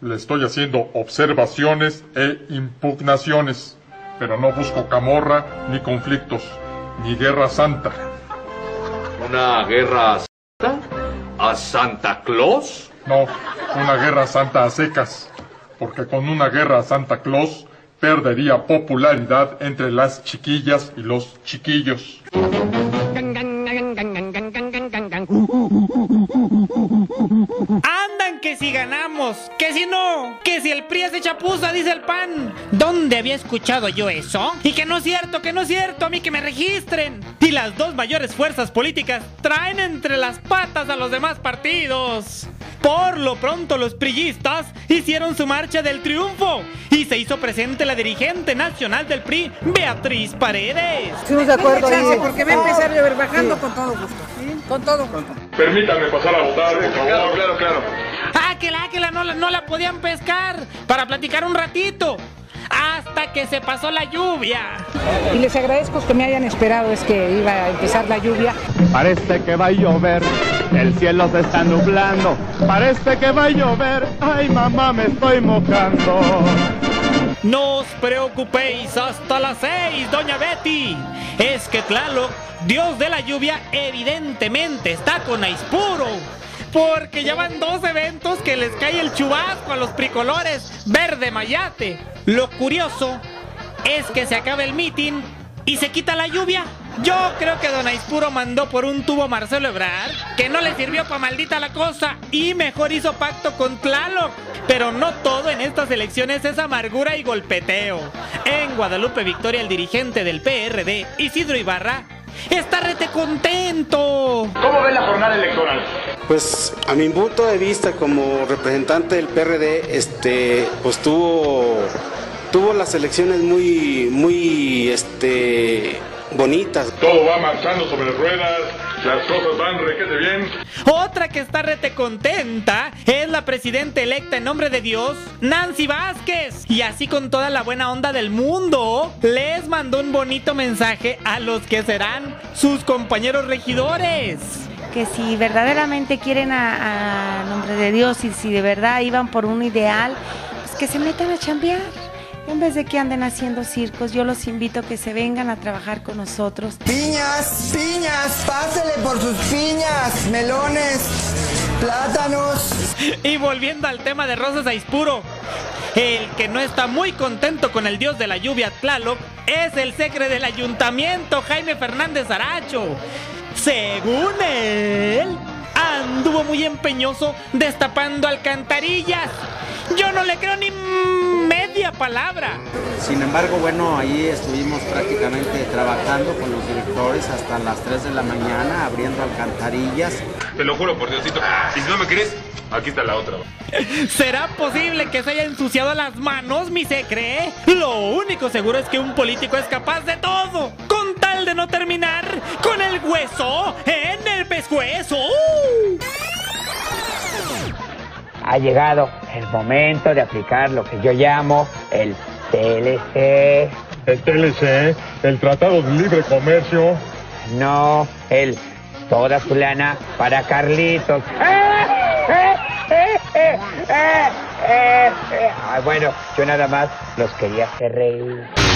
Le estoy haciendo observaciones e impugnaciones, pero no busco camorra ni conflictos, ni guerra santa. ¿Una guerra santa? ¿A Santa Claus? No, una guerra santa a secas, porque con una guerra a Santa Claus perdería popularidad entre las chiquillas y los chiquillos. Que si ganamos, que si no, que si el PRI es chapuza, dice el PAN. ¿Dónde había escuchado yo eso? Y que no es cierto, que no es cierto, a mí que me registren. Y las dos mayores fuerzas políticas traen entre las patas a los demás partidos. Por lo pronto los priistas hicieron su marcha del triunfo y se hizo presente la dirigente nacional del PRI, Beatriz Paredes. Estamos de acuerdo ahí. Porque va a empezar a llover bajando con todo gusto. Con todo. Permítanme pasar a votar, por favor. Claro, claro, claro. Áquela, áquela, no, la- no la podían pescar para platicar un ratito. Hasta que se pasó la lluvia. Y les agradezco que me hayan esperado, es que iba a empezar la lluvia. Parece que va a llover, el cielo se está nublando. Parece que va a llover, ay mamá me estoy mojando. No os preocupéis hasta las seis, doña Betty. Es que Tlaloc, dios de la lluvia, evidentemente está con Aispuro. Porque ya van dos eventos que les cae el chubasco a los pricolores verde mayate. Lo curioso es que se acaba el meeting y se quita la lluvia. Yo creo que Don Aispuro mandó por un tubo a Marcelo Ebrard, que no le sirvió para maldita la cosa, y mejor hizo pacto con Tlaloc. Pero no todo en estas elecciones es amargura y golpeteo. En Guadalupe Victoria, el dirigente del PRD, Isidro Ibarra, está rete contento. ¿Cómo ven la jornada electoral? Pues a mi punto de vista como representante del PRD, este, pues tuvo, tuvo las elecciones muy, muy, este, bonitas. Todo va marchando sobre ruedas, las cosas van requete bien. Otra que está rete contenta es la presidenta electa en nombre de Dios, Nancy Vázquez. Y así con toda la buena onda del mundo, les mandó un bonito mensaje a los que serán sus compañeros regidores. que si verdaderamente quieren a, a nombre de Dios y si de verdad iban por un ideal, pues que se metan a chambear. En vez de que anden haciendo circos, yo los invito a que se vengan a trabajar con nosotros. Piñas, piñas, pásele por sus piñas, melones, plátanos. Y volviendo al tema de Rosas Aispuro, el que no está muy contento con el dios de la lluvia Tlaloc es el secre del ayuntamiento, Jaime Fernández Aracho. Según él, anduvo muy empeñoso destapando alcantarillas. Yo no le creo ni palabra. Sin embargo, bueno, ahí estuvimos prácticamente trabajando con los directores hasta las 3 de la mañana, abriendo alcantarillas. Te lo juro por Diosito. Y si no me crees, aquí está la otra. ¿Será posible que se haya ensuciado las manos, mi secre? Lo único seguro es que un político es capaz de todo, con tal de no terminar con el hueso en el pescuezo. Ha llegado el momento de aplicar lo que yo llamo el TLC. El TLC, el Tratado de Libre Comercio. No, el toda su lana para Carlitos. Ay, bueno, yo nada más los quería hacer reír.